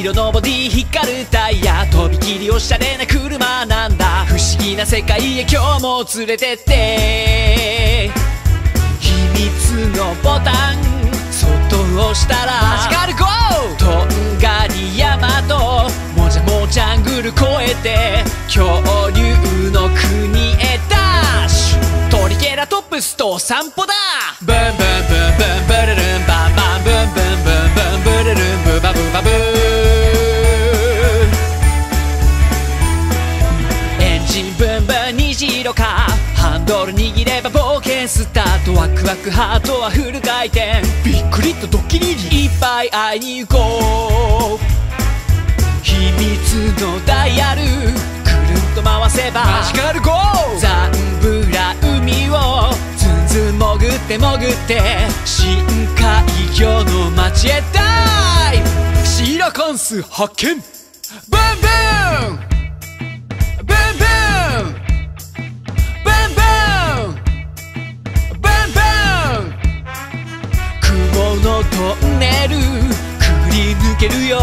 色のボディ光るタイヤとびきりおしゃれな車なんだ不思議な世界へ今日も連れてってのボタンそっと押したらマジカルゴーとんがり山ともじゃもジャングル越えて恐竜の国へダッシュ。トリケラトプスとお散歩だ。ブンブンブンブンブルルンバンバンブンブンブンブンブルルンブバブバブエンジンブンブン虹色かハンドル握れば冒険スタートワクワクハートはフル回転。びっくりとドッキリにいっぱい会いに行こう。秘密のダイヤルくるんと回せば。マジカルゴー。ザンブラ海をズンズン潜って潜って深海魚の街へダイブ。シーラカンス発見。ブンブンけるよ。